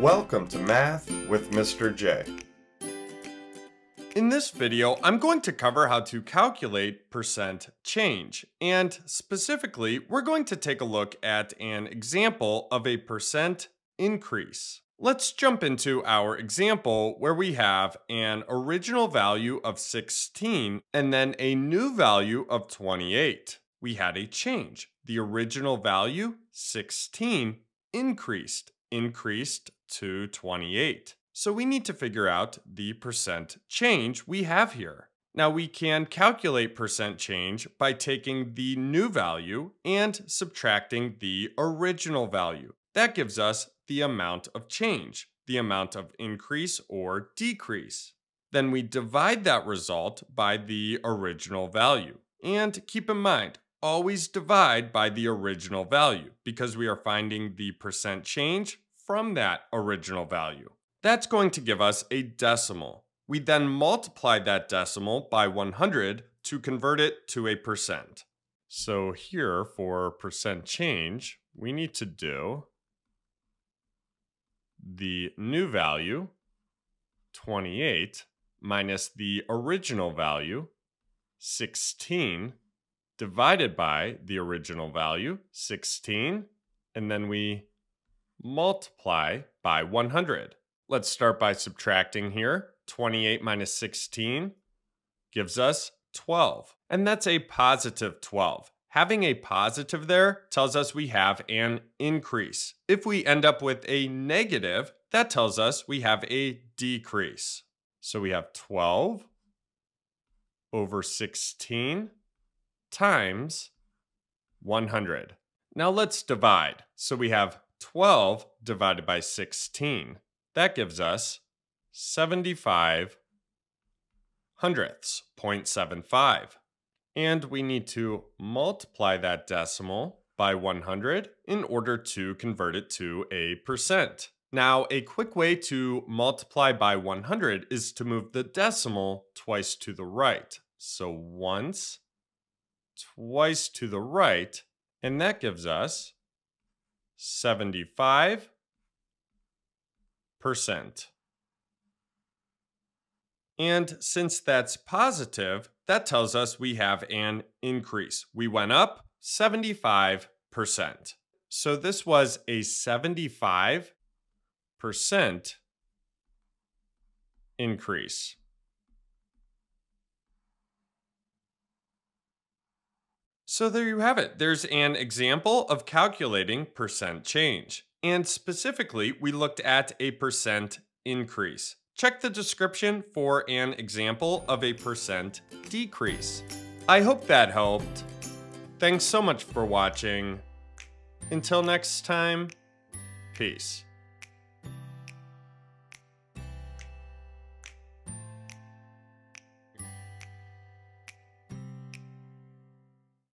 Welcome to Math with Mr. J. In this video, I'm going to cover how to calculate percent change. And specifically, we're going to take a look at an example of a percent increase. Let's jump into our example where we have an original value of 16 and then a new value of 28. We had a change. The original value, 16, increased, increased to 28. So we need to figure out the percent change we have here. Now we can calculate percent change by taking the new value and subtracting the original value. That gives us the amount of change, the amount of increase or decrease. Then we divide that result by the original value. And keep in mind, always divide by the original value because we are finding the percent change from that original value. That's going to give us a decimal. We then multiply that decimal by 100 to convert it to a percent. So here for percent change, we need to do the new value, 28, minus the original value, 16, divided by the original value, 16, and then we multiply by 100. Let's start by subtracting here. 28 minus 16 gives us 12. And that's a positive 12. Having a positive there tells us we have an increase. If we end up with a negative, that tells us we have a decrease. So we have 12 over 16 times 100. Now let's divide. So we have 12 divided by 16. That gives us 75 hundredths, 0.75. And we need to multiply that decimal by 100 in order to convert it to a percent. Now, a quick way to multiply by 100 is to move the decimal twice to the right. So once, twice to the right, and that gives us 75 percent. And since that's positive, that tells us we have an increase. We went up 75%. So this was a 75% increase. So there you have it. There's an example of calculating percent change. And specifically, we looked at a percent increase. Check the description for an example of a percent decrease. I hope that helped. Thanks so much for watching. Until next time, peace.